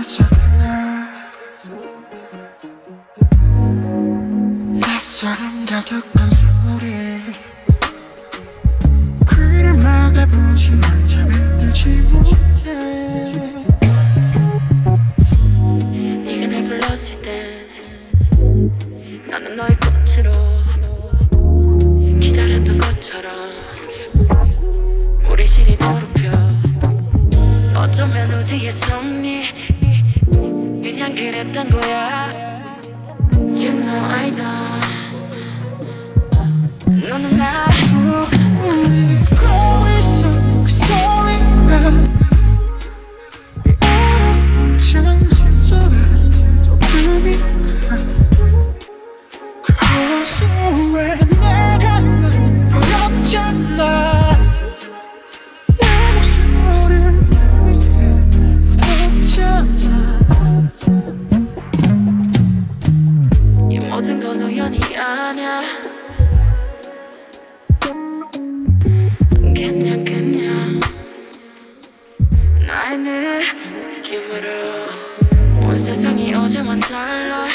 문득 잠에서 그래 낯설음 가득한 소리 귀를 막아보지만 잠에 들지 못해 네가 날 불렀을 때 나는 너의 꽃으로 기다렸던 것처럼 우리 실이 더럽혀 어쩌면 우지의 섭리 그냥 그랬던 거야 아니야. 그냥 그냥 나의 느낌으로 온 세상이 어제만 달라